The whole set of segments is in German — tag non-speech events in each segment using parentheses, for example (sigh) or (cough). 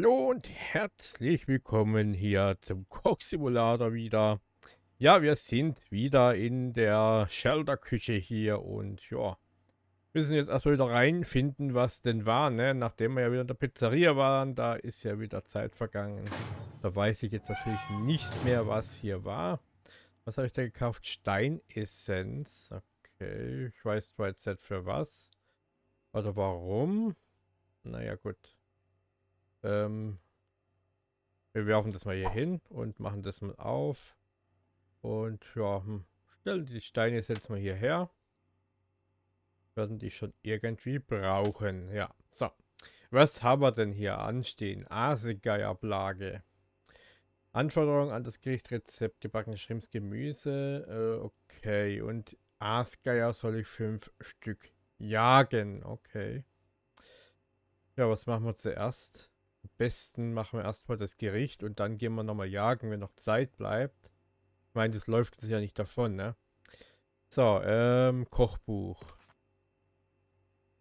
Hallo und herzlich willkommen hier zum Kochsimulator wieder. Ja, wir sind wieder in der Shelter-Küche hier und ja, müssen jetzt erstmal wieder reinfinden, was denn war, ne? Nachdem wir ja wieder in der Pizzeria waren, da ist ja wieder Zeit vergangen. Da weiß ich jetzt natürlich nicht mehr, was hier war. Was habe ich da gekauft? Steinessenz. Okay, ich weiß zwar jetzt nicht für was. Oder warum. Naja, gut. Ähm, wir werfen das mal hier hin und machen das mal auf. Und ja, hm, stellen die Steine jetzt mal hierher. Werden die schon irgendwie brauchen. Ja, so. Was haben wir denn hier anstehen? Asegeierblage. Anforderungen an das Gericht Rezept gebackene Schrimps Gemüse. Äh, okay, und Aasgeier soll ich fünf Stück jagen. Okay. Ja, was machen wir zuerst? Besten machen wir erstmal das Gericht und dann gehen wir nochmal jagen, wenn noch Zeit bleibt. Ich meine, das läuft uns ja nicht davon, ne? So, ähm, Kochbuch.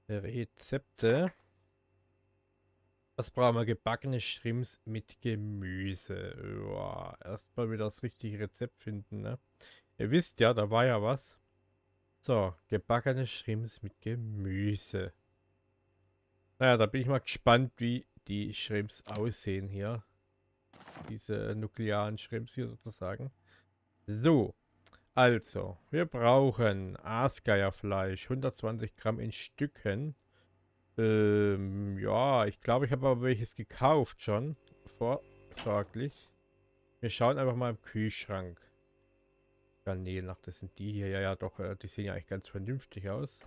Rezepte. Was brauchen wir? Gebackene Shrimps mit Gemüse. Ja, erstmal wieder das richtige Rezept finden, ne? Ihr wisst ja, da war ja was. So, gebackene Shrimps mit Gemüse. Naja, da bin ich mal gespannt, wie die Shrimps aussehen hier. Diese nuklearen Shrimps hier sozusagen. So, also, wir brauchen Aasgeierfleisch, 120 Gramm in Stücken. Ähm, ja, ich glaube, ich habe aber welches gekauft schon, vorsorglich. Wir schauen einfach mal im Kühlschrank. Garnelen, ach, das sind die hier, ja, ja, doch, äh, die sehen ja eigentlich ganz vernünftig aus.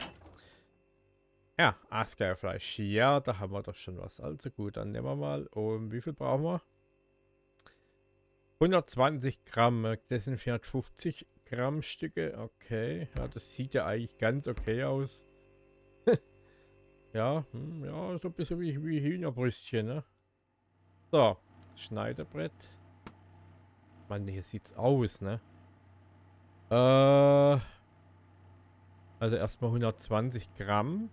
Ja, Aasgeierfleisch. Ja, da haben wir doch schon was. Also gut, dann nehmen wir mal. Um, wie viel brauchen wir? 120 Gramm. Das sind 450 Gramm Stücke. Okay. Ja, das sieht ja eigentlich ganz okay aus. (laughs) ja, hm, ja, so ein bisschen wie, wie Hühnerbrüstchen, ne? So, Schneidebrett. Mann, hier sieht's aus, ne? Äh, also erstmal 120 Gramm.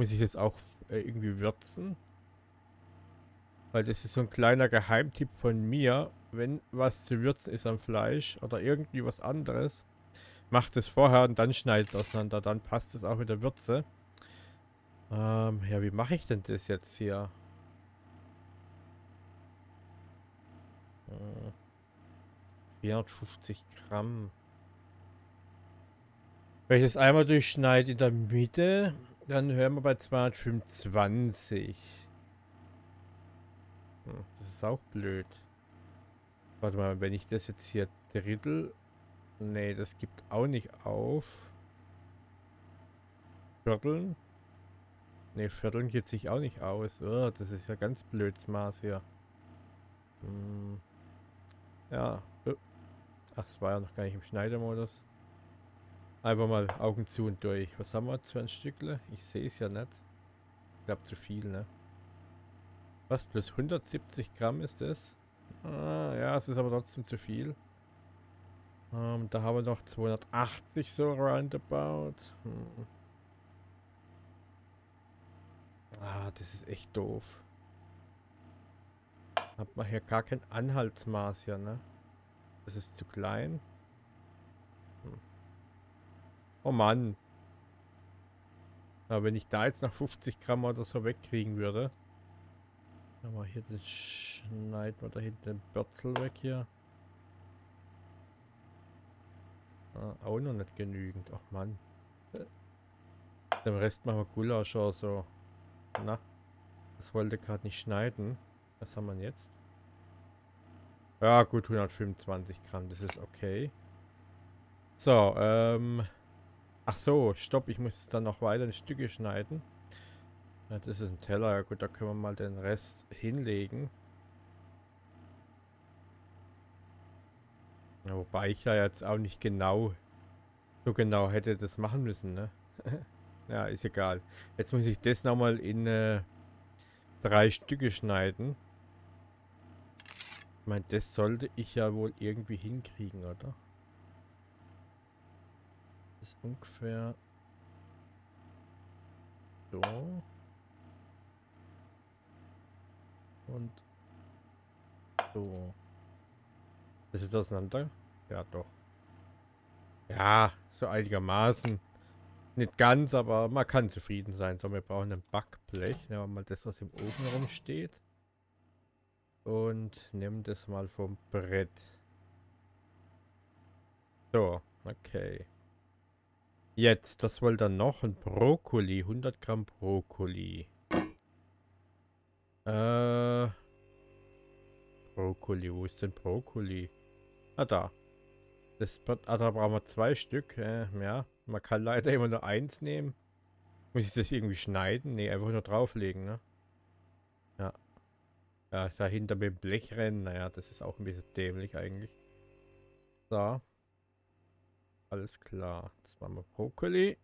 Muss ich das auch äh, irgendwie würzen? Weil das ist so ein kleiner Geheimtipp von mir. Wenn was zu würzen ist am Fleisch oder irgendwie was anderes, macht es vorher und dann schneidet es auseinander. Dann passt es auch mit der Würze. Ähm, ja, wie mache ich denn das jetzt hier? Äh, 450 Gramm. Wenn ich das einmal durchschneide in der Mitte, dann hören wir bei 225. Hm, das ist auch blöd. Warte mal, wenn ich das jetzt hier drittel... Nee, das gibt auch nicht auf. Vierteln? Nee, Vierteln geht sich auch nicht aus. Oh, das ist ja ganz blöds Maß hier. Hm. Ja. Oh. Ach, es war ja noch gar nicht im Schneidemodus. Einfach mal Augen zu und durch. Was haben wir jetzt für ein Stückle? Ich sehe es ja nicht. Ich glaube zu viel, ne? Was, plus 170 Gramm ist das? Ah, ja, es ist aber trotzdem zu viel. Ähm, da haben wir noch 280 so roundabout. Hm. Ah, das ist echt doof. Hat man hier gar kein Anhaltsmaß hier, ne? Das ist zu klein. Oh Mann. Aber wenn ich da jetzt noch (laughs) 50 Gramm oder so wegkriegen würde. Aber hier das schneiden wir da hinten den Börzel weg hier. Ah, auch noch nicht genügend. Ach Mann. Den Rest machen wir Gulasch oder so. Na, das wollte gerade nicht schneiden. Was haben wir jetzt? Ja gut, 125 Gramm, das ist okay. So, ähm... Ach so, stopp, ich muss es dann noch weiter in Stücke schneiden. Ja, das ist ein Teller, ja gut, da können wir mal den Rest hinlegen. Ja, wobei ich ja jetzt auch nicht genau, so genau hätte das machen müssen, ne? (laughs) ja, ist egal. Jetzt muss ich das nochmal in äh, drei Stücke schneiden. Ich meine, das sollte ich ja wohl irgendwie hinkriegen, oder? Ist ungefähr so. Und so. Das ist auseinander? Ja, doch. Ja, so einigermaßen. Nicht ganz, aber man kann zufrieden sein. So, wir brauchen ein Backblech. Nehmen wir mal das, was im Ofen rumsteht. Und nehmen das mal vom Brett. So, okay. Jetzt, was wollt ihr noch? Ein Brokkoli, 100 Gramm Brokkoli. Äh, Brokkoli, wo ist denn Brokkoli? Ah, da. Das, ah, da brauchen wir zwei Stück. Äh, ja, man kann leider immer nur eins nehmen. Muss ich das irgendwie schneiden? Ne, einfach nur drauflegen, ne? Ja. Ja, dahinter mit dem Blech rennen. Naja, das ist auch ein bisschen dämlich eigentlich. So. Alles klar. Wir Brokkoli.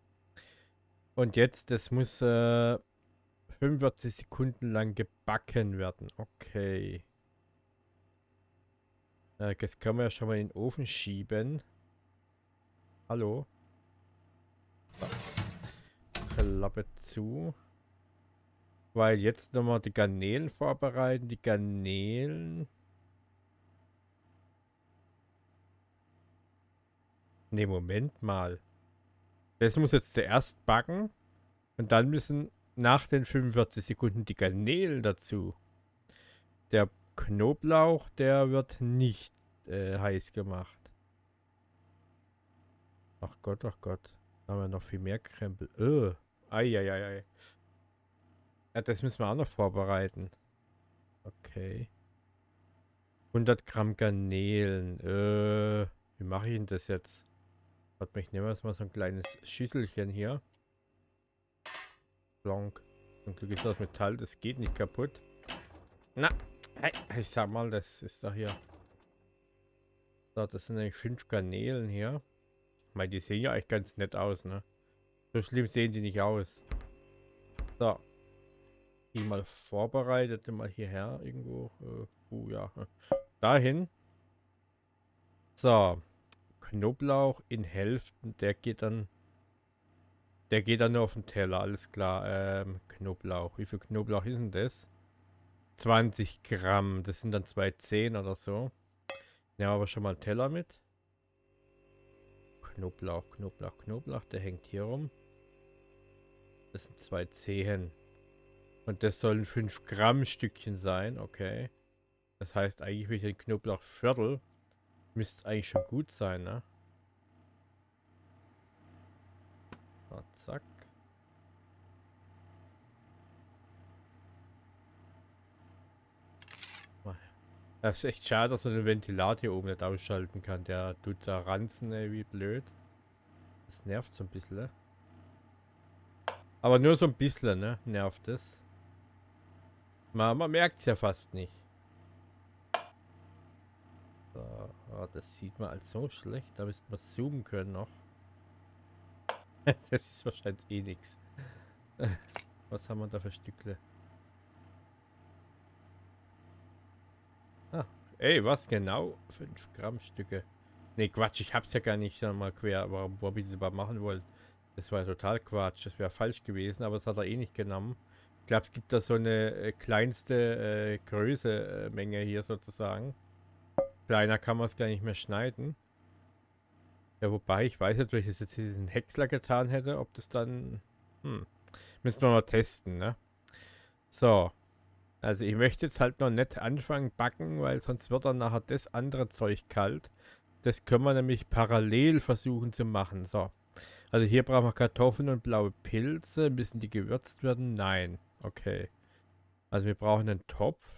Und jetzt, das muss äh, 45 Sekunden lang gebacken werden. Okay. Äh, das können wir ja schon mal in den Ofen schieben. Hallo? Klappe zu. Weil jetzt nochmal die Garnelen vorbereiten. Die Garnelen... Ne, Moment mal. Das muss jetzt zuerst backen. Und dann müssen nach den 45 Sekunden die Garnelen dazu. Der Knoblauch, der wird nicht äh, heiß gemacht. Ach Gott, ach Gott. Da haben wir noch viel mehr Krempel. Oh. Eieiei. Ja, das müssen wir auch noch vorbereiten. Okay. 100 Gramm Garnelen. Äh, wie mache ich denn das jetzt? Warte, ich nehme erstmal so ein kleines Schüsselchen hier. Blanc. Zum Glück ist das Metall, das geht nicht kaputt. Na, hey, ich sag mal, das ist doch hier. So, das sind nämlich fünf Garnelen hier. Ich meine, die sehen ja eigentlich ganz nett aus, ne? So schlimm sehen die nicht aus. So. Die mal vorbereitet, mal hierher irgendwo. Uh, ja. Dahin. So. Knoblauch in Hälften, der geht dann der geht dann nur auf den Teller, alles klar. Ähm, Knoblauch. Wie viel Knoblauch ist denn das? 20 Gramm. Das sind dann zwei Zehen oder so. Nehmen wir aber schon mal einen Teller mit. Knoblauch, Knoblauch, Knoblauch. Der hängt hier rum. Das sind zwei Zehen. Und das sollen 5 Gramm Stückchen sein. Okay. Das heißt, eigentlich will ich den Knoblauch Viertel. Müsste eigentlich schon gut sein, ne? So, zack. Das ist echt schade, dass man den Ventilator oben nicht ausschalten kann. Der tut da ranzen, ey, wie blöd. Das nervt so ein bisschen. Ne? Aber nur so ein bisschen, ne? Nervt es. Man, man merkt es ja fast nicht. So, oh, das sieht man als so schlecht. Da müsste man zoomen können noch. (laughs) das ist wahrscheinlich eh nichts. (laughs) Was haben wir da für Stückle? Ah, ey, was genau? 5 Gramm Stücke. Ne, Quatsch, ich hab's ja gar nicht mal quer. Warum, ich das überhaupt machen wollte? Das war total Quatsch. Das wäre falsch gewesen, aber das hat er eh nicht genommen. Ich glaube, es gibt da so eine äh, kleinste äh, Größe äh, Menge hier sozusagen. Kleiner kann man es gar nicht mehr schneiden. Ja, wobei, ich weiß nicht, wenn jetzt in den Häcksler getan hätte, ob das dann... Hm. Müssen wir mal testen, ne? So. Also ich möchte jetzt halt noch nicht anfangen backen, weil sonst wird dann nachher das andere Zeug kalt. Das können wir nämlich parallel versuchen zu machen. So. Also hier brauchen wir Kartoffeln und blaue Pilze. Müssen die gewürzt werden? Nein. Okay. Also wir brauchen einen Topf.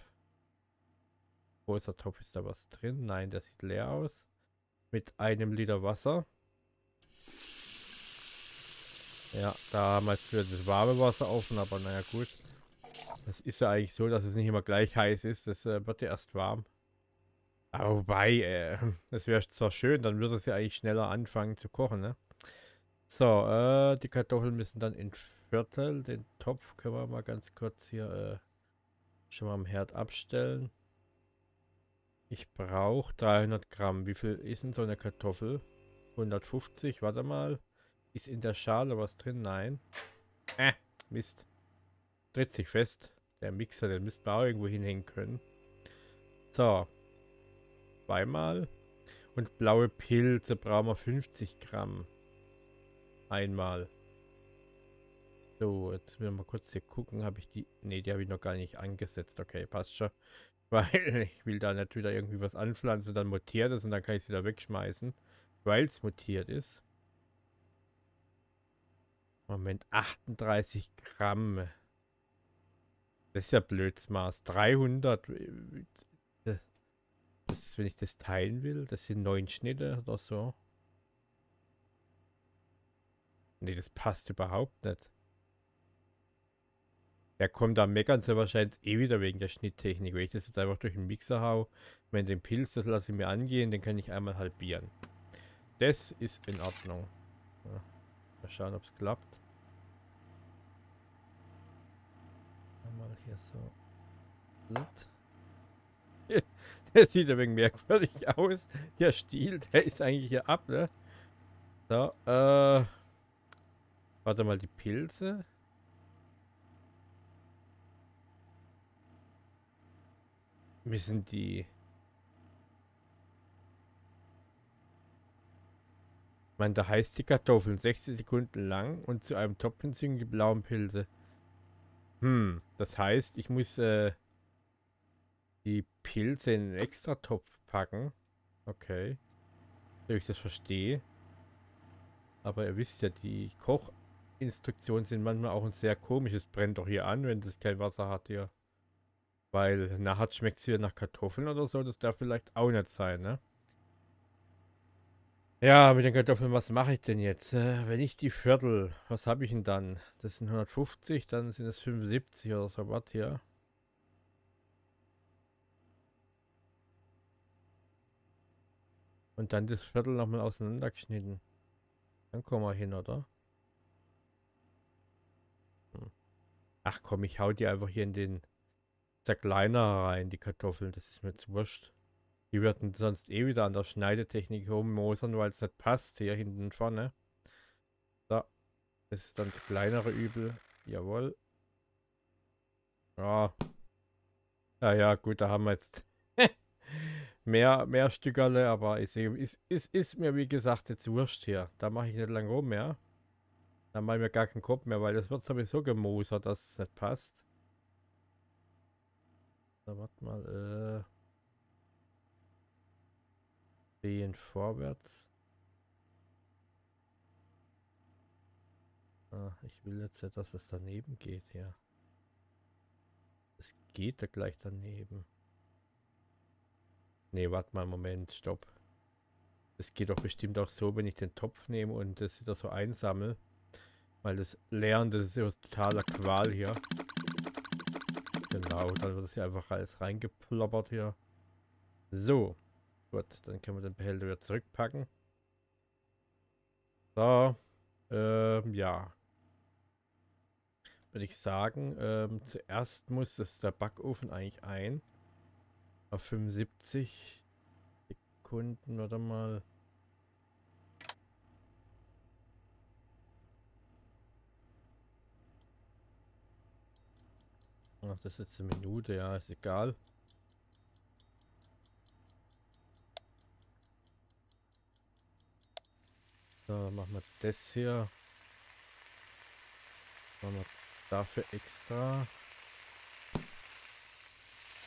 Der Topf? Ist da was drin? Nein, der sieht leer aus mit einem Liter Wasser. Ja, da haben wir jetzt für das warme Wasser offen, aber naja gut. Das ist ja eigentlich so, dass es nicht immer gleich heiß ist. Das äh, wird ja erst warm. Aber wobei, äh, (laughs) wäre zwar schön, dann würde es ja eigentlich schneller anfangen zu kochen, ne? So, äh, die Kartoffeln müssen dann in Viertel. Den Topf können wir mal ganz kurz hier äh, schon mal am Herd abstellen. Ich brauche 300 Gramm. Wie viel ist denn so eine Kartoffel? 150, warte mal. Ist in der Schale was drin? Nein. Äh, Mist. Dreht sich fest. Der Mixer, den müssten wir auch irgendwo hinhängen können. So. Zweimal. Und blaue Pilze brauchen wir 50 Gramm. Einmal. So, jetzt will wir mal kurz hier gucken. Habe ich die... Ne, die habe ich noch gar nicht angesetzt. Okay, passt schon. Weil (laughs) ich will da nicht wieder irgendwie was anpflanzen, dann mutiert es und dann kann ich es wieder wegschmeißen. Weil es mutiert ist. Moment, 38 Gramm. Das ist ja Blödsmaß. 300. Das, wenn ich das teilen will, das sind neun Schnitte oder so. Nee, das passt überhaupt nicht. Der kommt da meckern sie wahrscheinlich eh wieder wegen der Schnitttechnik. Wenn ich das jetzt einfach durch den Mixer hau, wenn den Pilz, das lasse ich mir angehen, den kann ich einmal halbieren. Das ist in Ordnung. Ja, mal schauen, ob es klappt. Einmal hier so. (laughs) Der sieht ein wenig merkwürdig aus. Der Stiel, der ist eigentlich hier ab, ne? So, äh. Warte mal, die Pilze. Müssen die... Meine, da heißt die Kartoffeln 60 Sekunden lang und zu einem Topf hinzufügen die blauen Pilze. Hm, das heißt, ich muss äh, die Pilze in einen extra Topf packen. Okay. Wenn ich das verstehe. Aber ihr wisst ja, die Kochinstruktionen sind manchmal auch ein sehr komisches. Brennt doch hier an, wenn das kein Wasser hat hier. Weil nachher schmeckt es hier nach Kartoffeln oder so. Das darf vielleicht auch nicht sein, ne? Ja, mit den Kartoffeln, was mache ich denn jetzt? Äh, wenn ich die Viertel, was habe ich denn dann? Das sind 150, dann sind es 75 oder so was hier. Und dann das Viertel nochmal auseinandergeschnitten. Dann kommen wir hin, oder? Hm. Ach komm, ich hau die einfach hier in den Zerkleiner rein, die Kartoffeln. Das ist mir jetzt wurscht. Die würden sonst eh wieder an der Schneidetechnik rummosern, weil es nicht passt. Hier hinten vorne. So. Das ist dann das kleinere Übel. Jawohl. Ja. Ja, ja, gut, da haben wir jetzt (laughs) mehr, mehr Stückerle, aber sehe, ist, ist, ist mir wie gesagt jetzt wurscht hier. Da mache ich nicht lang rum mehr. Da mache ich mir gar keinen Kopf mehr, weil das wird sowieso gemosert, dass es nicht passt. Warte mal, äh. Gehen vorwärts. Ah, ich will jetzt nicht, dass es daneben geht, ja. Es geht ja gleich daneben. Ne, warte mal, Moment, stopp. Es geht doch bestimmt auch so, wenn ich den Topf nehme und das wieder so einsammle. Weil das Leeren, das ist ja totaler Qual hier. Genau, dann wird es hier einfach alles reingeploppert hier. So. Gut, dann können wir den Behälter wieder zurückpacken. So. Ähm, ja. Würde ich sagen, ähm, zuerst muss das der Backofen eigentlich ein. Auf 75 Sekunden oder mal. Ach, das ist jetzt eine Minute, ja, ist egal. So, machen wir das hier. Machen wir dafür extra.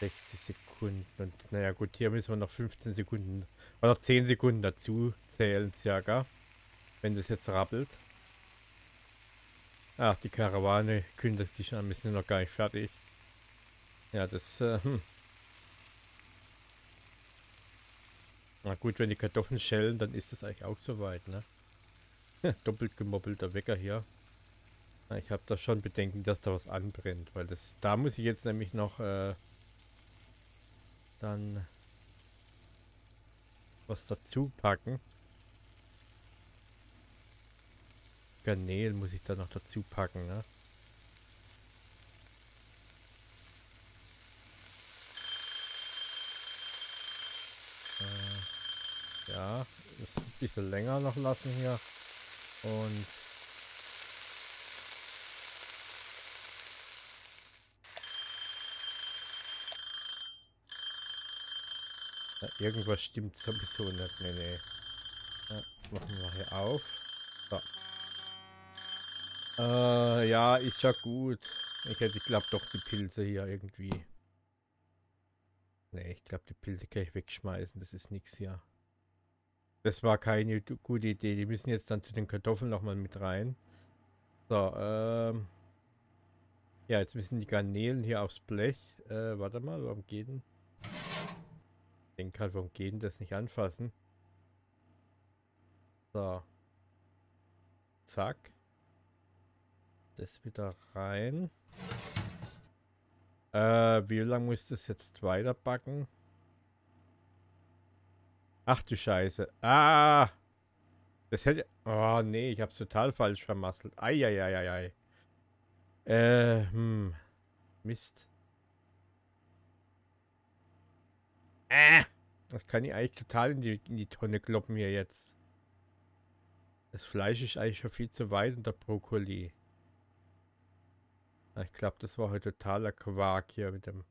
60 Sekunden. Und naja gut, hier müssen wir noch 15 Sekunden oder noch 10 Sekunden dazu zählen, circa. Wenn das jetzt rappelt. Ach, die Karawane kündigt sich an, wir sind noch gar nicht fertig. Ja, das, äh, hm. Na gut, wenn die Kartoffeln schellen, dann ist das eigentlich auch soweit, ne? Doppelt gemobbelter Wecker hier. ich habe da schon Bedenken, dass da was anbrennt, weil das, da muss ich jetzt nämlich noch, äh, dann was dazu packen. Garnelen muss ich da noch dazu packen, ne? Ja, ist ein bisschen länger noch lassen hier. Und ja, irgendwas stimmt sowieso nicht. Nee, nee. Ja, machen wir hier auf. So. Äh, ja, ist ja gut. Ich hätte, ich glaube, doch die Pilze hier irgendwie. Ne, ich glaube, die Pilze kann ich wegschmeißen. Das ist nichts hier. Das war keine gute Idee. Die müssen jetzt dann zu den Kartoffeln nochmal mit rein. So, ähm. Ja, jetzt müssen die Garnelen hier aufs Blech. Äh, warte mal, warum geht denn? Ich denke halt, warum geht denn das nicht anfassen? So. Zack. Das wieder rein. Äh, wie lange muss das jetzt weiter backen? Ach du Scheiße. Ah! Das hätte... Oh nee, ich hab's total falsch vermasselt. Eieieiei. Äh, hm. Mist. Äh! Das kann ich eigentlich total in die, in die Tonne kloppen hier jetzt. Das Fleisch ist eigentlich schon viel zu weit und der Brokkoli. Ich glaube, das war heute totaler Quark hier mit dem...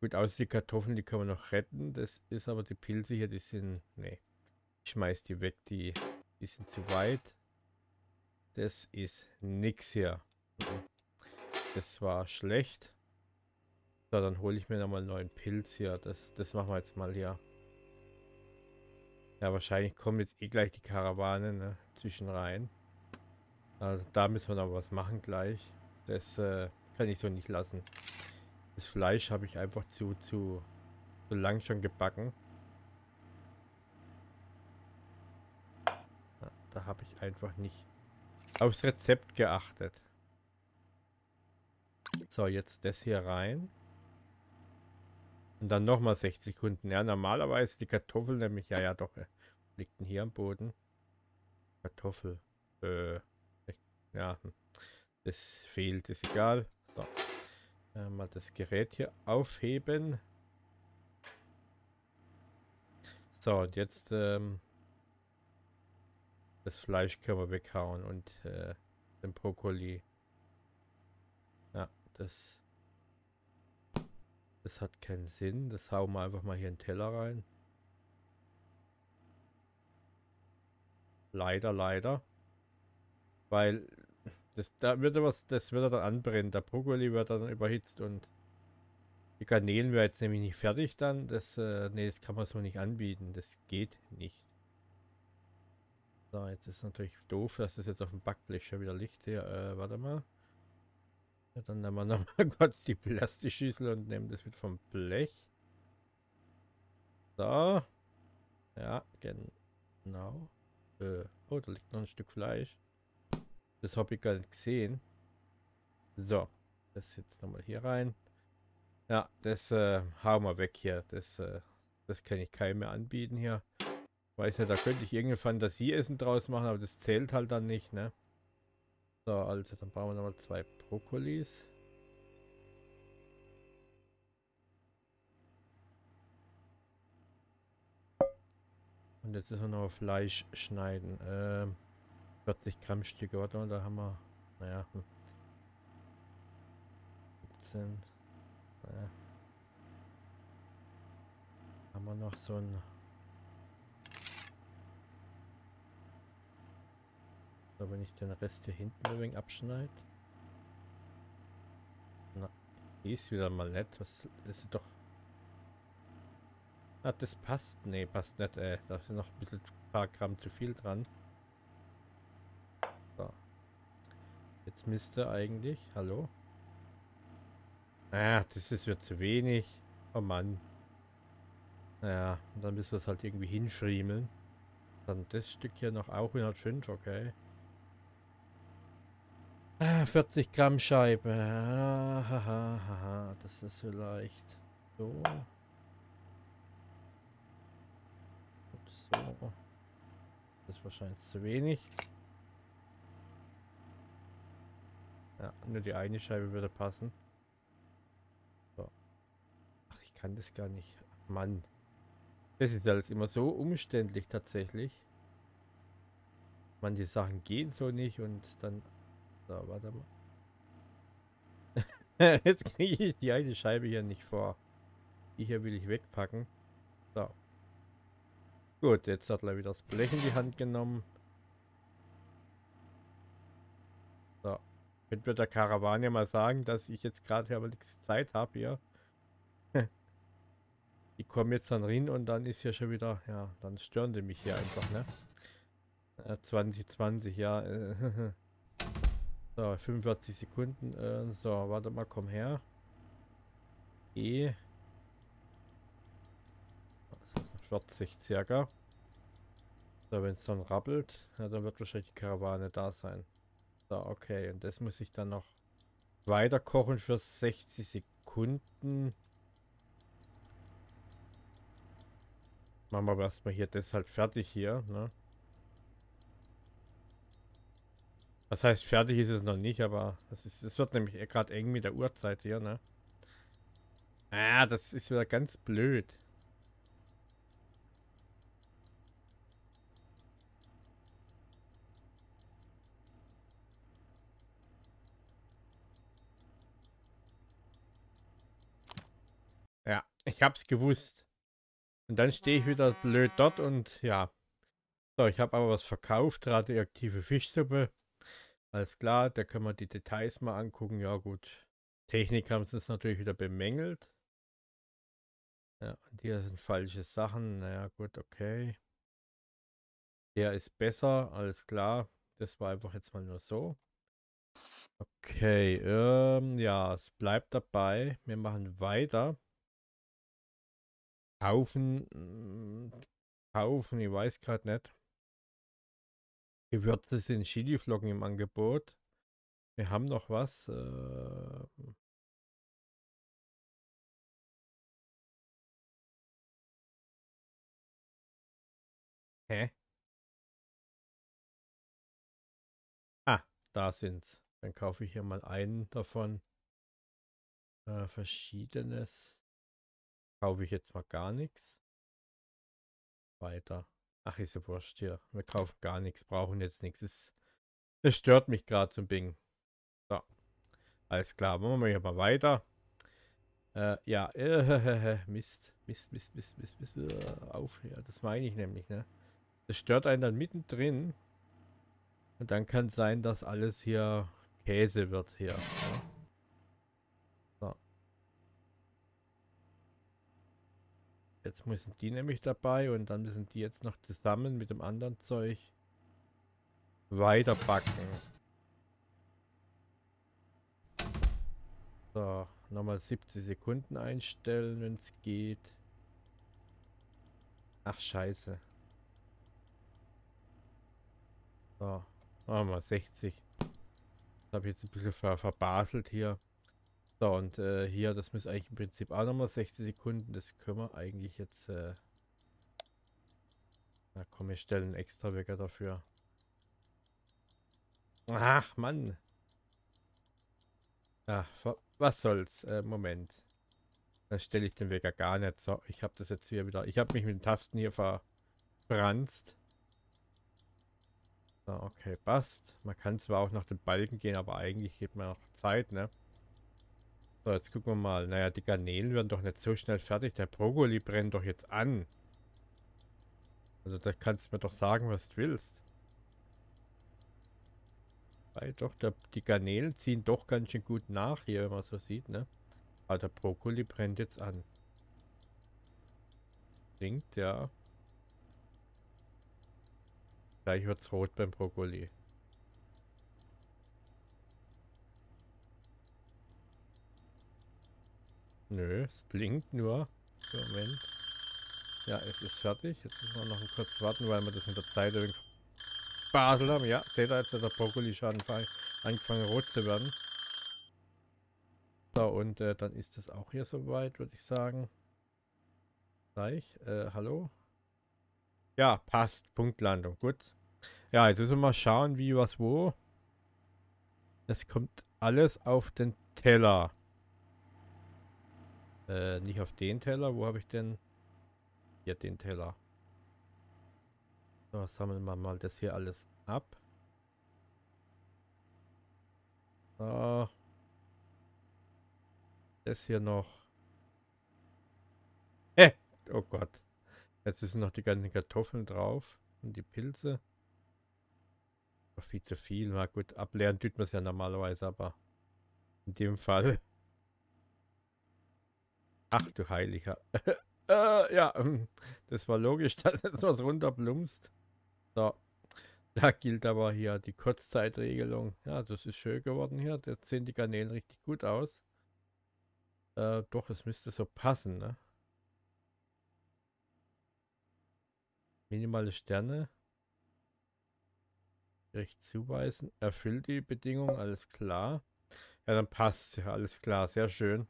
Gut, aus die Kartoffeln, die können wir noch retten. Das ist aber die Pilze hier, die sind... Nee. Ich schmeiß die weg, die, die sind zu weit. Das ist nix hier. Das war schlecht. So, dann hole ich mir nochmal einen neuen Pilz hier. Das, das machen wir jetzt mal hier. Ja, wahrscheinlich kommen jetzt eh gleich die Karawane ne, zwischen rein. Also da müssen wir noch was machen gleich. Das äh, kann ich so nicht lassen. Das Fleisch habe ich einfach zu, zu, zu lang schon gebacken. Ja, da habe ich einfach nicht aufs Rezept geachtet. So, jetzt das hier rein. Und dann nochmal 60 Sekunden. Ja, normalerweise die Kartoffel nämlich, ja, ja, doch, äh, liegt denn hier am Boden. Kartoffel. Äh, ja, hm. das fehlt, ist egal. Mal das Gerät hier aufheben. So, und jetzt ähm, das Fleisch können wir weghauen und äh, den Brokkoli. Ja, das das hat keinen Sinn. Das hauen wir einfach mal hier in den Teller rein. Leider, leider. Weil das, da wird was, das wird dann anbrennen. Der Brokkoli wird dann überhitzt und die Garnelen wäre jetzt nämlich nicht fertig dann. Das, äh, nee, das kann man so nicht anbieten. Das geht nicht. So, jetzt ist natürlich doof, dass das jetzt auf dem Backblech schon wieder liegt hier. Äh, warte mal. Ja, dann nehmen wir nochmal (laughs) kurz die Plastikschüssel und nehmen das mit vom Blech. So. Ja, genau. Äh, oh, da liegt noch ein Stück Fleisch. Das habe ich gar nicht gesehen. So, das jetzt nochmal hier rein. Ja, das äh, hauen wir weg hier. Das, äh, das kann ich keinem mehr anbieten hier. Weiß ja, da könnte ich irgendein Fantasieessen draus machen, aber das zählt halt dann nicht, ne? So, also dann brauchen wir nochmal zwei Brokkolis. Und jetzt ist noch Fleisch schneiden. Ähm, 40 Gramm Stücke, warte mal, da haben wir, naja, 17, hm. naja. Haben wir noch so ein So, wenn ich den Rest hier hinten ein wenig abschneide. Na, die ist wieder mal nett. Was, das ist doch... Ah, das passt. Nee, passt nicht. Äh, da sind noch ein bisschen ein paar Gramm zu viel dran. Jetzt müsste eigentlich... Hallo? Ah, das ist wird zu wenig. Oh Mann. Naja, dann müssen wir es halt irgendwie hinfriemeln. Dann das Stück hier noch auch 105, okay. 40 Gramm Scheibe. Ah, das ist vielleicht so. Und so. Das ist wahrscheinlich zu wenig. Ja, nur die eine Scheibe würde passen. So. Ach, ich kann das gar nicht. Mann. Das ist alles immer so umständlich tatsächlich. Manche Sachen gehen so nicht und dann so, warte mal. (laughs) Jetzt kriege ich die eine Scheibe hier nicht vor. Die hier will ich wegpacken. So. Gut, jetzt hat er wieder das Blech in die Hand genommen. Könnt mir der Karawane mal sagen, dass ich jetzt gerade aber nichts Zeit habe hier. (laughs) die kommen jetzt dann rein und dann ist ja schon wieder, ja, dann stören die mich hier einfach, ne? 2020, ja. (laughs) so, 45 Sekunden. Äh, so, warte mal, komm her. E. 40 circa. So, wenn es dann rappelt, ja, dann wird wahrscheinlich die Karawane da sein. So, okay. Und das muss ich dann noch weiter kochen für 60 Sekunden. Machen wir aber erstmal hier das halt fertig hier, ne? Was heißt fertig ist es noch nicht, aber es, ist, es wird nämlich gerade eng mit der Uhrzeit hier, ne? Ah, das ist wieder ganz blöd. Ja, ich hab's gewusst. Und dann stehe ich wieder blöd dort und ja. So, ich habe aber was verkauft, radioaktive Fischsuppe. Alles klar, da können wir die Details mal angucken. Ja gut. Technik haben sie es natürlich wieder bemängelt. Ja, und hier sind falsche Sachen. Naja, gut, okay. Der ist besser, alles klar. Das war einfach jetzt mal nur so. Okay, ähm, ja, es bleibt dabei. Wir machen weiter. Kaufen, mm, kaufen, ich weiß gerade nicht. Gewürze sind Chili-Flocken im Angebot. Wir haben noch was. Äh Hä? Ah, da sind's. Dann kaufe ich hier mal einen davon. Äh, verschiedenes. Kaufe ich jetzt mal gar nichts. Weiter. Ach, ist ja wurscht hier. Wir kaufen gar nichts, brauchen jetzt nichts. Es, es stört mich gerade zum Bing. So. Alles klar, machen wir hier mal weiter. Äh, ja, äh, (laughs) Mist, Mist, Mist, Mist, Mist, Mist, äh, auf. Ja, das meine ich nämlich, ne? Das stört einen dann mittendrin. Und dann kann sein, dass alles hier Käse wird hier. Ja? Jetzt müssen die nämlich dabei und dann müssen die jetzt noch zusammen mit dem anderen Zeug weiter backen. So, nochmal 70 Sekunden einstellen, wenn es geht. Ach, scheiße. So, machen wir 60. Das habe ich jetzt ein bisschen ver verbaselt hier. So, und äh, hier, das muss eigentlich im Prinzip auch nochmal 60 Sekunden. Das können wir eigentlich jetzt... Äh na komm, wir stellen einen extra Wecker dafür. Ach, Mann. Ach, was soll's. Äh, Moment. Dann stelle ich den Wecker gar nicht. So, ich habe das jetzt hier wieder... Ich habe mich mit den Tasten hier verbrannt. So, okay, passt. Man kann zwar auch nach den Balken gehen, aber eigentlich gibt man noch Zeit, ne? So, jetzt gucken wir mal. Naja, die Garnelen werden doch nicht so schnell fertig. Der Brokkoli brennt doch jetzt an. Also da kannst du mir doch sagen, was du willst. Weil doch, der, die Garnelen ziehen doch ganz schön gut nach hier, wenn man so sieht, ne? Aber der Brokkoli brennt jetzt an. Klingt, ja. Gleich wird's rot beim Brokkoli. Nö, es blinkt nur. Moment. Ja, es ist fertig. Jetzt müssen wir noch kurz warten, weil wir das mit der Zeit irgendwie baselt haben. Ja, seht ihr, jetzt hat der Brokkoli schon angefangen rot zu werden. So, und äh, dann ist das auch hier soweit, würde ich sagen. Gleich. Äh, hallo? Ja, passt. Punktlandung. Gut. Ja, jetzt müssen wir mal schauen, wie, was, wo. Es kommt alles auf den Teller. Äh, nicht auf den Teller. Wo habe ich denn? Hier den Teller. So, sammeln wir mal das hier alles ab. So. Das hier noch. Äh, oh Gott. Jetzt sind noch die ganzen Kartoffeln drauf und die Pilze. Doch viel zu viel. Na gut, ableeren tut man es ja normalerweise, aber in dem Fall. Ach du Heiliger. (laughs) äh, ja, ähm, das war logisch, (laughs) dass etwas runterblumst. So. Da gilt aber hier die Kurzzeitregelung. Ja, das ist schön geworden hier. Jetzt sehen die Garnelen richtig gut aus. Äh, doch, es müsste so passen, ne? Minimale Sterne. Recht zuweisen. Erfüllt die Bedingung, alles klar. Ja, dann passt. Ja, alles klar, sehr schön.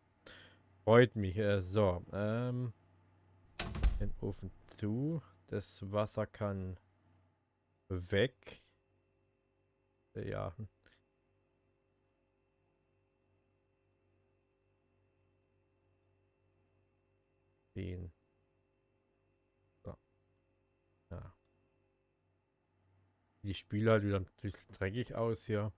Freut mich. Äh, so, ähm, den Ofen zu. Das Wasser kann weg. Ja. Den. So. Ja. Die Spüler halt wieder dreckig aus hier.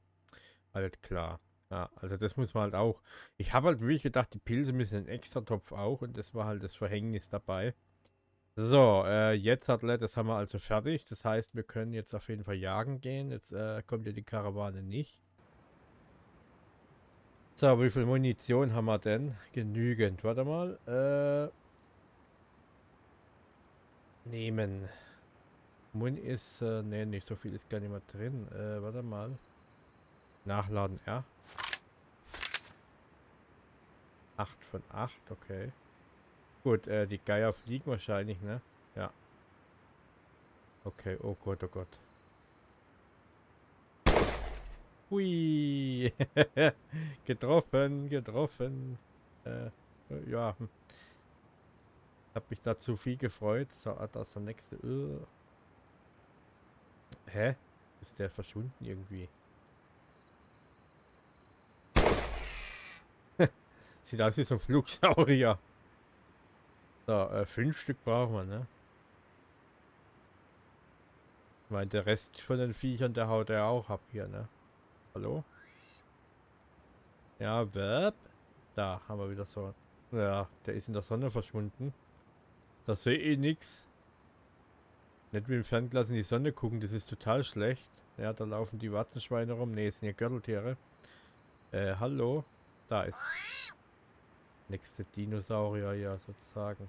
Halt klar. Ja, also das muss man halt auch. Ich habe halt wirklich gedacht, die Pilze müssen einen extra Topf auch und das war halt das Verhängnis dabei. So, äh, jetzt hat das haben wir also fertig. Das heißt, wir können jetzt auf jeden Fall jagen gehen. Jetzt äh, kommt ja die Karawane nicht. So, wie viel Munition haben wir denn? Genügend. Warte mal. Äh, nehmen. Mun ist, äh, ne, nicht so viel ist gar nicht mehr drin. Äh, warte mal. Nachladen, ja. 8 von 8, okay. Gut, äh, die Geier fliegen wahrscheinlich, ne? Ja. Okay, oh Gott, oh Gott. Hui. (laughs) getroffen, getroffen. Äh, ja. Hab mich da zu viel gefreut. So, ah, da ist der nächste. Uh. Hä? Ist der verschwunden irgendwie? Sieht aus wie so ein Flugsaurier. So, äh, fünf Stück brauchen wir, ne? Ich meine, der Rest von den Viechern, der haut er auch ab hier, ne? Hallo? Ja, Verb. Da haben wir wieder so. Ja, der ist in der Sonne verschwunden. Da sehe ich nichts. Nicht mit dem Fernglas in die Sonne gucken, das ist total schlecht. Ja, da laufen die Watzenschweine rum. Ne, sind ja Gürteltiere. Äh, hallo? Da ist nächste Dinosaurier ja sozusagen.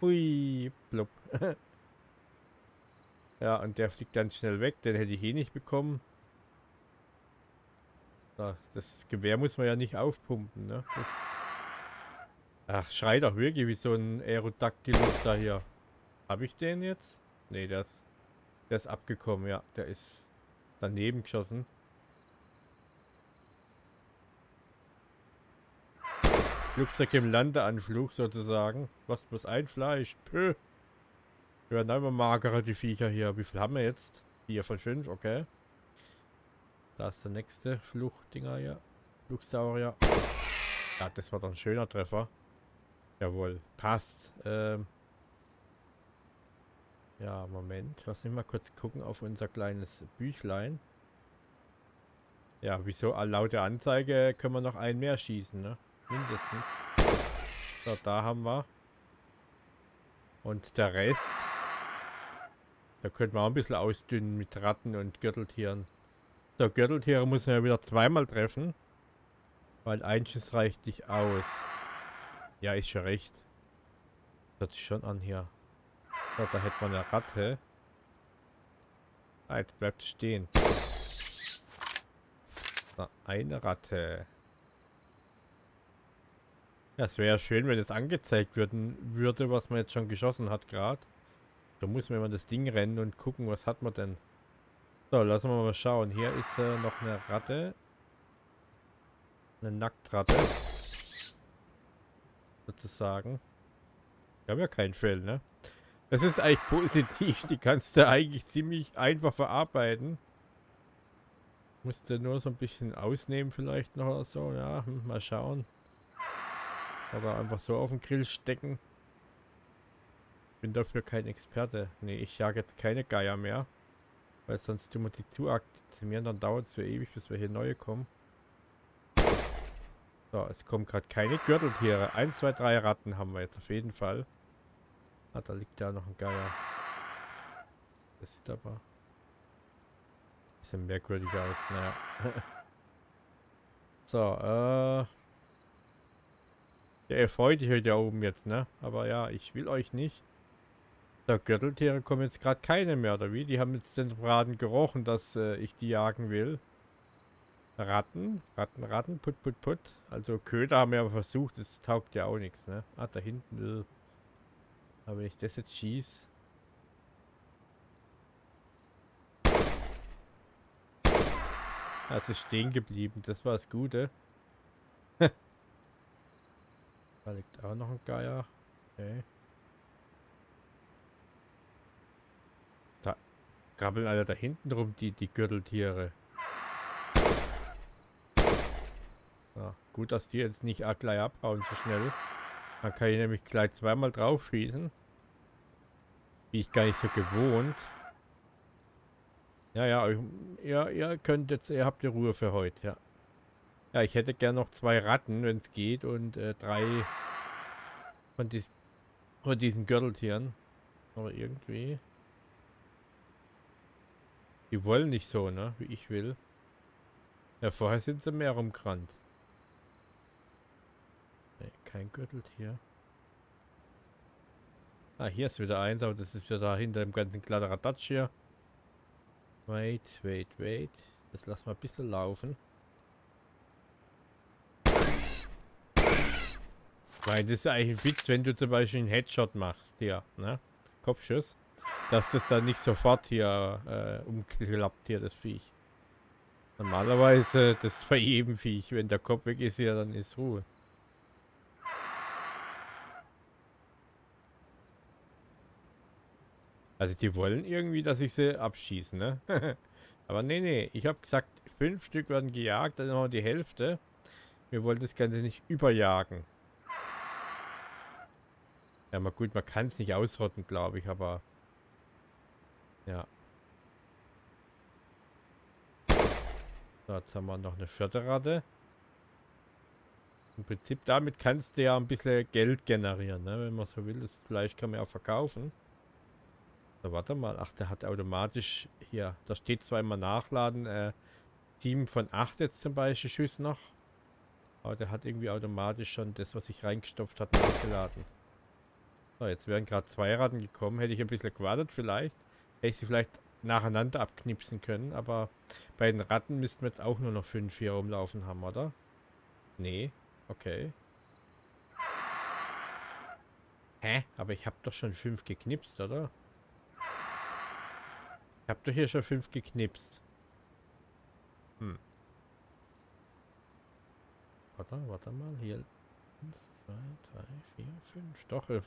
Hui, blub. (laughs) ja, und der fliegt ganz schnell weg. Den hätte ich eh nicht bekommen. das Gewehr muss man ja nicht aufpumpen, ne? Das Ach, schreit doch wirklich wie so ein Aerodactylus da hier. Habe ich den jetzt? Ne, der ist, der ist abgekommen, ja. Der ist daneben geschossen. Flugzeug im Landeanflug sozusagen. Was bloß ein Fleisch. Pö. Wir werden immer magerer, die Viecher hier. Wie viel haben wir jetzt? Vier von fünf, okay. Da ist der nächste Fluchdinger hier. Flugsaurier. Ja, das war doch ein schöner Treffer. Jawohl, passt. Ähm ja, Moment. Lass mich mal kurz gucken auf unser kleines Büchlein. Ja, wieso laut der Anzeige können wir noch einen mehr schießen, ne? Mindestens. So, da haben wir. Und der Rest. Da könnte man auch ein bisschen ausdünnen mit Ratten und Gürteltieren. So, Gürteltiere muss man ja wieder zweimal treffen. Weil ein Schuss reicht nicht aus. Ja, ist schon recht. Hört sich schon an hier. So, da hätte man eine Ratte. Ah, jetzt bleibt stehen. So, eine Ratte. Ja, es wäre schön, wenn es angezeigt würden, würde, was man jetzt schon geschossen hat gerade. Da muss man immer das Ding rennen und gucken, was hat man denn. So, lassen wir mal schauen. Hier ist äh, noch eine Ratte. Eine Nacktratte. Sozusagen. Wir haben ja keinen Fell, ne? Das ist eigentlich positiv. Die kannst du eigentlich ziemlich einfach verarbeiten. Musste nur so ein bisschen ausnehmen vielleicht noch oder so. Ja, hm, mal schauen. Oder einfach so auf den Grill stecken. Bin dafür kein Experte. Ne, ich jage jetzt keine Geier mehr. Weil sonst tun wir die zu aktivieren. Dann dauert es für ewig, bis wir hier neue kommen. So, es kommen gerade keine Gürteltiere. Eins, zwei, drei Ratten haben wir jetzt auf jeden Fall. Ah, da liegt ja noch ein Geier. Das sieht aber... Bisschen merkwürdig aus, naja. (laughs) so, äh... Ja, ihr freut euch da oben jetzt, ne? Aber ja, ich will euch nicht. So, Gürteltiere kommen jetzt gerade keine mehr, oder wie? Die haben jetzt den Braten gerochen, dass äh, ich die jagen will. Ratten, Ratten, Ratten, put, put, put. Also Köder haben wir aber versucht, das taugt ja auch nichts, ne? Ah, da hinten. Äh, aber wenn ich das jetzt schieße... Also stehen geblieben, das war das Gute. da liegt auch noch ein Geier. Okay. Da krabbeln alle da hinten rum, die, die Gürteltiere. Ja, gut, dass die jetzt nicht gleich abhauen so schnell. Dann kann ich nämlich gleich zweimal drauf schießen. Wie ich gar nicht so gewohnt. Ja, ja, ihr, ihr könnt jetzt, ihr habt die Ruhe für heute, ja. Ja, ich hätte gern noch zwei Ratten, wenn es geht, und äh, drei von, dies, von diesen Gürteltieren. Aber irgendwie. Die wollen nicht so, ne, wie ich will. Ja, vorher sind sie mehr rumgerannt kein Gürteltier. Ah, hier ist wieder eins, aber das ist wieder da hinter dem ganzen Kladderadatsch hier. Wait, wait, wait. Das lassen wir ein bisschen laufen. Weil das ist eigentlich ein Witz, wenn du zum Beispiel einen Headshot machst hier, ne? Kopfschuss. Dass das dann nicht sofort hier äh, umklappt hier, das Viech. Normalerweise, das ist bei jedem Viech, wenn der Kopf weg ist hier, dann ist Ruhe. Also die wollen irgendwie, dass ich sie abschieße, ne? (laughs) Aber nee, nee. Ich habe gesagt, fünf Stück werden gejagt, dann noch die Hälfte. Wir wollen das Ganze nicht überjagen. Ja, mal gut, man kann es nicht ausrotten, glaube ich, aber... Ja. So, jetzt haben wir noch eine vierte Ratte. Im Prinzip, damit kannst du ja ein bisschen Geld generieren, ne? wenn man so will. Das Fleisch kann man ja verkaufen. So, warte mal. Ach, der hat automatisch hier. Da steht zweimal nachladen. Äh, 7 von 8 jetzt zum Beispiel Schuss noch. Aber der hat irgendwie automatisch schon das, was ich reingestopft hat, nachgeladen. So, jetzt wären gerade zwei Ratten gekommen. Hätte ich ein bisschen gewartet vielleicht. Hätte ich sie vielleicht nacheinander abknipsen können. Aber bei den Ratten müssten wir jetzt auch nur noch 5 hier rumlaufen haben, oder? Nee. Okay. Hä? Aber ich habe doch schon 5 geknipst, oder? Ich hab doch hier schon fünf geknipst. Hm. Warte, warte mal. Hier. Zwei, drei, vier, fünf. Doch, äh,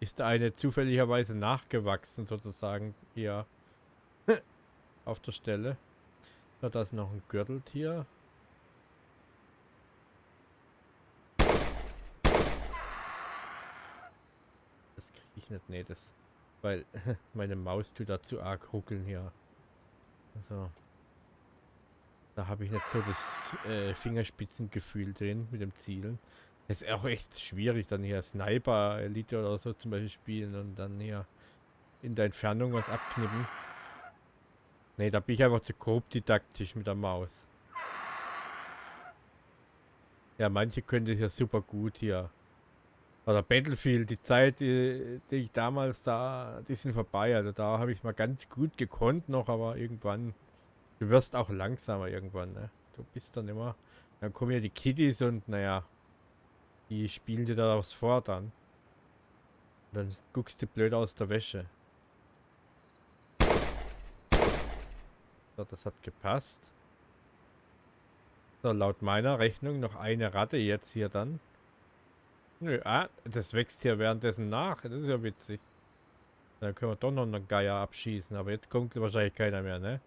ist eine zufälligerweise nachgewachsen, sozusagen, hier (laughs) auf der Stelle. So, da ist noch ein Gürteltier. Das kriege ich nicht. Nee, das weil (laughs) meine Maus tut da zu arg ruckeln hier. Also. Da habe ich nicht so das äh, Fingerspitzengefühl drin mit dem Zielen. Es ist auch echt schwierig, dann hier Sniper Elite oder so zum Beispiel spielen und dann hier in der Entfernung was abknippen. Ne, da bin ich einfach zu grob didaktisch mit der Maus. Ja, manche können das ja super gut hier. Oder Battlefield, die Zeit, die, die, ich damals sah, die sind vorbei. Also da habe ich mal ganz gut gekonnt noch, aber irgendwann, du wirst auch langsamer irgendwann, ne? Du bist dann immer, dann kommen ja die Kiddies und naja, die spielen dir da aufs vor dann. Dann guckst du blöd aus der Wäsche. So, das hat gepasst. So, laut meiner Rechnung noch eine Ratte jetzt hier dann. Nö, ah, das wächst hier währenddessen nach. Das ist ja witzig. Dann können wir doch noch einen Geier abschießen. Aber jetzt kommt wahrscheinlich keiner mehr, ne?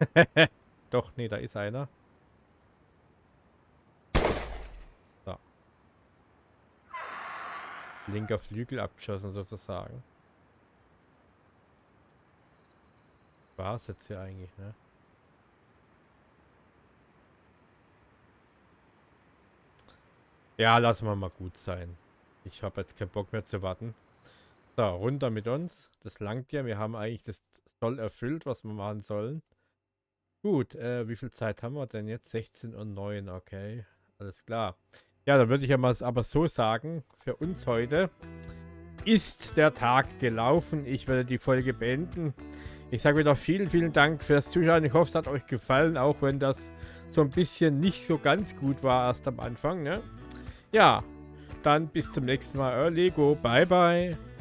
(laughs) doch, nee, da ist einer. Linker Flügel abgeschossen sozusagen. War es jetzt hier eigentlich, ne? Ja, lassen wir mal gut sein. Ich habe jetzt keinen Bock mehr zu warten. So, runter mit uns. Das langt ja. Wir haben eigentlich das Soll erfüllt, was wir machen sollen. Gut, äh, wie viel Zeit haben wir denn jetzt? 16 und 9, okay. Alles klar. Ja, dann würde ich ja mal aber so sagen, für uns heute ist der Tag gelaufen. Ich werde die Folge beenden. Ich sage wieder vielen, vielen Dank fürs Zuschauen. Ich hoffe, es hat euch gefallen, auch wenn das so ein bisschen nicht so ganz gut war erst am Anfang. Ne? Ja, dann bis zum nächsten Mal. Euer Lego. Bye, bye.